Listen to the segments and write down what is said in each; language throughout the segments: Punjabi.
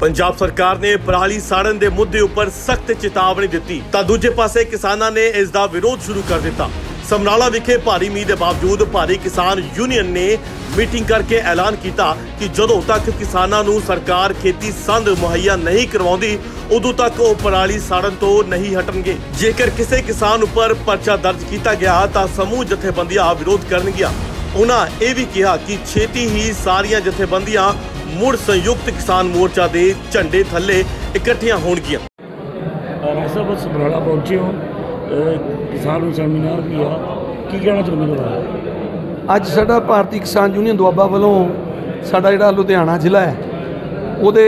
ਪੰਜਾਬ ਸਰਕਾਰ ਨੇ ਪਰਾਲੀ ਸਾੜਨ ਦੇ ਮੁੱਦੇ ਉੱਪਰ ਸਖਤ ਚੇਤਾਵਨੀ ਦਿੱਤੀ। ਤਾਂ ਦੂਜੇ ਪਾਸੇ ਕਿਸਾਨਾਂ ਨੇ ਇਸ ਦਾ ਵਿਰੋਧ ਸ਼ੁਰੂ ਕਰ ਦਿੱਤਾ। ਸਮਰਾਲਾ ਵਿਖੇ ਭਾਰੀ ਮੀਂਹ ਦੇ ਬਾਵਜੂਦ ਭਾਰੀ ਕਿਸਾਨ ਯੂਨੀਅਨ ਨੇ ਮੀਟਿੰਗ ਕਰਕੇ ਐਲਾਨ ਕੀਤਾ ਕਿ ਜਦੋਂ ਤੱਕ ਕਿਸਾਨਾਂ ਨੂੰ ਸਰਕਾਰ ਖੇਤੀ ਸੰਦ ਮੁਹੱਈਆ ਨਹੀਂ ਕਰਵਾਉਂਦੀ, ਉਦੋਂ ਤੱਕ ਉਹ ਪਰਾਲੀ ਸਾੜਨ ਤੋਂ ਨਹੀਂ ਹਟਣਗੇ। ਜੇਕਰ ਕਿਸੇ ਕਿਸਾਨ ਉੱਪਰ ਪਰਚਾ ਦਰਜ ਕੀਤਾ ਗਿਆ, ਤਾਂ ਸਮੂਹ ਜਥੇਬੰਦੀਆਂ ਵਿਰੋਧ ਕਰਨਗੀਆਂ। ਉਹਨਾਂ ਇਹ ਵੀ ਕਿਹਾ ਕਿ ਛੇਤੀ ਹੀ ਸਾਰੀਆਂ ਜਥੇਬੰਦੀਆਂ ਮੁੜ ਸੰਯੁਕਤ ਕਿਸਾਨ ਮੋਰਚਾ ਦੇ ਝੰਡੇ ਥੱਲੇ ਇਕੱਠੀਆਂ ਹੋਣਗੀਆਂ। ਰਾਸਾ ਬਸ ਸਮਰਾਲਾ ਪਹੁੰਚੇ ਹੋ। ਅਹ ਕਿਸਾਨ ਸੈਮੀਨਾਰ ਵੀ ਆ। ਕੀ ਕਹਿਣਾ ਚਾਹੁੰਦੇ ਹੋ ਬਾਰੇ? ਅੱਜ ਸਾਡਾ ਭਾਰਤੀ ਕਿਸਾਨ ਯੂਨੀਅਨ ਦੁਆਬਾ ਵੱਲੋਂ ਸਾਡਾ ਜਿਹੜਾ ਲੁਧਿਆਣਾ ਜ਼ਿਲ੍ਹਾ ਹੈ ਉਹਦੇ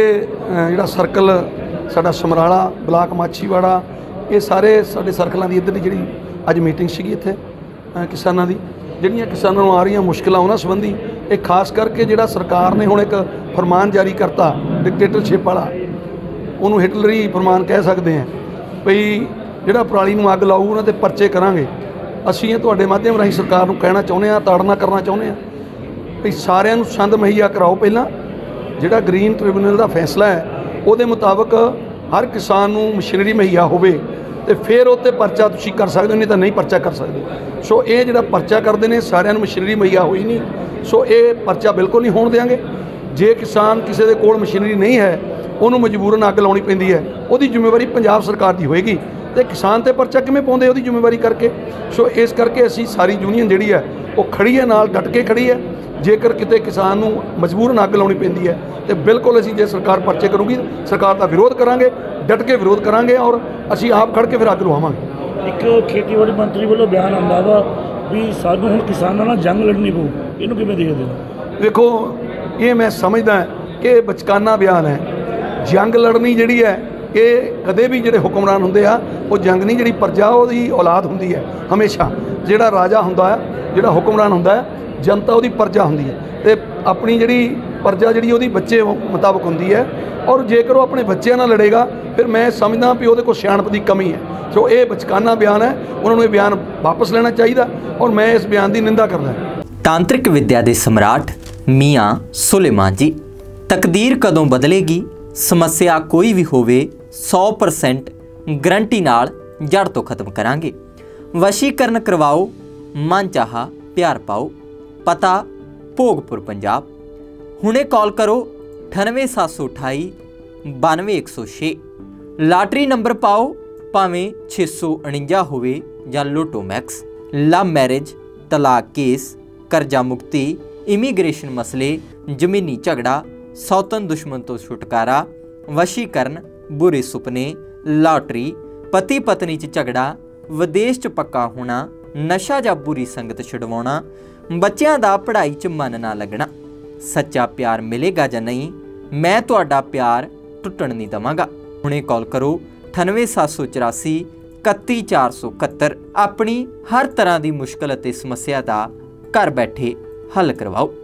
ਜਿਹੜਾ ਸਰਕਲ ਸਾਡਾ ਸਮਰਾਲਾ ਬਲਾਕ ਮਾਛੀਵਾੜਾ ਇਹ ਸਾਰੇ ਸਾਡੇ ਸਰਕਲਾਂ ਦੀ ਇੱਧਰ ਦੀ ਜਿਹੜੀ ਅੱਜ ਮੀਟਿੰਗ ਸੀਗੀ ਇੱਥੇ ਕਿਸਾਨਾਂ ਦੀ। ਜਿਹੜੀਆਂ ਕਿਸਾਨਾਂ ਨੂੰ ਆ ਰਹੀਆਂ ਮੁਸ਼ਕਲਾਂ ਉਹਨਾਂ ਸੰਬੰਧੀ ਇਹ ਖਾਸ ਕਰਕੇ ਜਿਹੜਾ ਸਰਕਾਰ ਨੇ ਹੁਣ ਇੱਕ ਫਰਮਾਨ ਜਾਰੀ ਕਰਤਾ ਡਿਕਟੇਟਰਸ਼ਿਪ ਵਾਲਾ, ਉਹਨੂੰ ਹਿਟਲਰੀ ਫਰਮਾਨ ਕਹਿ ਸਕਦੇ ਹਾਂ ਭਈ ਜਿਹੜਾ ਪਰਾਲੀ ਨੂੰ ਅੱਗ ਲਾਊ, ਉਹਨਾਂ ਤੇ ਪਰਚੇ ਕਰਾਂਗੇ। ਅਸੀਂ ਇਹ ਤੁਹਾਡੇ ਮਾਧਿਅਮ ਰਾਹੀਂ ਸਰਕਾਰ ਨੂੰ ਕਹਿਣਾ ਚਾਹੁੰਦੇ ਹਾਂ ਤਾੜਨਾ ਕਰਨਾ ਚਾਹੁੰਦੇ ਹਾਂ ਭਈ ਸਾਰਿਆਂ ਨੂੰ ਸੰਦ ਮੁਹੱਈਆ ਕਰਾਓ ਪਹਿਲਾਂ। ਜਿਹੜਾ ਗ੍ਰੀਨ ਟ੍ਰਿਬਿਊਨਲ ਦਾ ਫੈਸਲਾ ਹੈ, ਉਹਦੇ ਮੁਤਾਬਕ ਹਰ ਕਿਸਾਨ ਨੂੰ ਮਸ਼ੀਨਰੀ ਮੁਹੱਈਆ ਹੋਵੇ। ਤੇ ਫਿਰ ਉਹ 'ਤੇ ਪਰਚਾ ਤੁਸੀਂ ਕਰ ਸਕਦੇ ਹੋ, ਨਹੀਂ ਤਾਂ ਨਹੀਂ ਪਰਚਾ ਕਰ ਸਕਦੇ। ਸੋ ਇਹ ਜਿਹੜਾ ਪਰਚਾ ਕਰਦੇ ਨੇ, ਸਾਰਿਆਂ ਨੂੰ ਮਸ਼ੀਨਰੀ ਮੁਹੱਈਆ ਹੋਈ ਨਹੀਂ। ਸੋ ਇਹ ਪਰਚਾ ਬਿਲਕੁਲ ਨਹੀਂ ਹੋਣ ਦੇਵਾਂਗੇ ਜੇ ਕਿਸਾਨ ਕਿਸੇ ਦੇ ਕੋਲ ਮਸ਼ੀਨਰੀ ਨਹੀਂ ਹੈ, ਉਹਨੂੰ ਮਜਬੂਰਨ ਅੱਗ ਲਾਉਣੀ ਪੈਂਦੀ ਹੈ। ਉਹਦੀ ਜ਼ਿੰਮੇਵਾਰੀ ਪੰਜਾਬ ਸਰਕਾਰ ਦੀ ਹੋਏਗੀ। ਤੇ ਕਿਸਾਨ ਤੇ ਪਰਚਾ ਕਿਵੇਂ ਪਾਉਂਦੇ ਉਹਦੀ ਜ਼ਿੰਮੇਵਾਰੀ ਕਰਕੇ? ਸੋ ਇਸ ਕਰਕੇ ਅਸੀਂ ਸਾਰੀ ਯੂਨੀਅਨ ਜਿਹੜੀ ਹੈ, ਉਹ ਖੜੀ ਹੈ, ਨਾਲ ਡਟ ਕੇ ਖੜੀ ਹੈ। ਜੇਕਰ ਕਿਤੇ ਕਿਸਾਨ ਨੂੰ ਮਜਬੂਰਨ ਅੱਗ ਲਾਉਣੀ ਪੈਂਦੀ ਹੈ ਤੇ ਬਿਲਕੁਲ ਅਸੀਂ ਜੇ ਸਰਕਾਰ ਪਰਚੇ ਕਰੂਗੀ ਸਰਕਾਰ ਦਾ ਵਿਰੋਧ ਕਰਾਂਗੇ ਡਟ ਕੇ ਵਿਰੋਧ ਕਰਾਂਗੇ ਔਰ ਅਸੀਂ ਆਪ ਖੜ ਕੇ ਫਿਰ ਅੱਗ ਲਵਾਵਾਂਗੇ ਇੱਕ ਖੇਤੀਬਾੜੀ ਮੰਤਰੀ ਵੱਲੋਂ ਬਿਆਨ ਆਉਂਦਾ ਵਾ ਵੀ ਸਾਨੂੰ ਹੁਣ ਕਿਸਾਨਾਂ ਨਾਲ ਜੰਗ ਲੜਨੀ ਪਊ। ਇਹਨੂੰ ਕਿਵੇਂ ਦੇਖਦੇ ਹੋ? ਵੇਖੋ ਇਹ ਮੈਂ ਸਮਝਦਾ ਕਿ ਇਹ ਬਚਕਾਨਾ ਬਿਆਨ ਹੈ। ਜੰਗ ਲੜਨੀ ਜਿਹੜੀ ਹੈ ਇਹ ਕਦੇ ਵੀ ਜਿਹੜੇ ਹੁਕਮਰਾਨ ਹੁੰਦੇ ਆ ਉਹ ਜੰਗ ਨਹੀਂ ਜਿਹੜੀ ਪ੍ਰਜਾ ਉਹਦੀ ਔਲਾਦ ਹੁੰਦੀ ਹੈ ਹਮੇਸ਼ਾ। ਜਿਹੜਾ ਰਾਜਾ ਹੁੰਦਾ ਹੈ ਜਿਹੜਾ ਹੁਕਮਰਾਨ ਹੁੰਦਾ ਹੈ ਜਨਤਾ ਉਹਦੀ ਪਰਜਾ ਹੁੰਦੀ ਹੈ ਤੇ ਆਪਣੀ ਜਿਹੜੀ ਪਰਜਾ ਜਿਹੜੀ ਉਹਦੀ ਬੱਚੇ ਮੁਤਾਬਕ ਹੁੰਦੀ ਹੈ ਔਰ ਜੇਕਰ ਉਹ ਆਪਣੇ ਬੱਚਿਆਂ ਨਾਲ ਲੜੇਗਾ, ਫਿਰ ਮੈਂ ਸਮਝਦਾ ਵੀ ਉਹਦੇ ਕੋਲ ਸਿਆਣਪ ਦੀ ਕਮੀ ਹੈ। ਸੋ ਇਹ ਬਚਕਾਨਾ ਬਿਆਨ ਹੈ, ਉਹਨਾਂ ਨੂੰ ਇਹ ਬਿਆਨ ਵਾਪਸ ਲੈਣਾ ਚਾਹੀਦਾ ਔਰ ਮੈਂ ਇਸ ਬਿਆਨ ਦੀ ਨਿੰਦਾ ਕਰਦਾ ਤਾਂਤਰਿਕ ਵਿੱਦਿਆ ਦੇ ਸਮਰਾਟ ਮੀਆਂ ਸੁਲੇਮਾਨ ਜੀ, ਤਕਦੀਰ ਕਦੋਂ ਬਦਲੇਗੀ, ਸਮੱਸਿਆ ਕੋਈ ਵੀ ਹੋਵੇ 100% ਗਰੰਟੀ ਨਾਲ ਜੜ ਤੋਂ ਖਤਮ ਕਰਾਂਗੇ। ਵਸ਼ੀਕਰਨ ਕਰਵਾਓ, ਮਨ ਚਾਹਾ, ਪਿਆਰ ਪਾਓ। ਪਤਾ, ਭੋਗਪੁਰ, ਪੰਜਾਬ। ਹੁਣੇ ਕਾਲ ਕਰੋ 98728 92106 ਲਾਟਰੀ ਨੰਬਰ ਪਾਓ, ਭਾਵੇਂ 649 ਹੋਵੇ ਜਾਂ ਲੋਟੋ ਮੈਕਸ। ਲਵ ਮੈਰਿਜ, ਤਲਾਕ ਕੇਸ, ਕਰਜ਼ਾ ਮੁਕਤੀ, ਇਮੀਗ੍ਰੇਸ਼ਨ ਮਸਲੇ, ਜ਼ਮੀਨੀ ਝਗੜਾ, ਸੌਤਨ ਦੁਸ਼ਮਣ ਤੋਂ ਛੁਟਕਾਰਾ, ਵਸ਼ੀਕਰਨ, ਬੁਰੇ ਸੁਪਨੇ, ਲਾਟਰੀ ਪਤੀ ਪਤਨੀ 'ਚ ਝਗੜਾ, ਵਿਦੇਸ਼ 'ਚ ਪੱਕਾ ਹੋਣਾ ਨਸ਼ਾ ਜਾਂ ਬੁਰੀ ਸੰਗਤ ਛਡਵਾਉਣਾ, ਬੱਚਿਆਂ ਦਾ ਪੜ੍ਹਾਈ 'ਚ ਮਨ ਨਾ ਲੱਗਣਾ। ਸੱਚਾ ਪਿਆਰ ਮਿਲੇਗਾ ਜਾਂ ਨਹੀਂ, ਮੈਂ ਤੁਹਾਡਾ ਪਿਆਰ ਟੁੱਟਣ ਨਹੀਂ ਦਵਾਂਗਾ। ਹੁਣੇ ਕਾਲ ਕਰੋ 98784 31471 ਆਪਣੀ ਹਰ ਤਰ੍ਹਾਂ ਦੀ ਮੁਸ਼ਕਲ ਅਤੇ ਸਮੱਸਿਆ ਦਾ ਘਰ ਬੈਠੇ ਹੱਲ ਕਰਵਾਓ।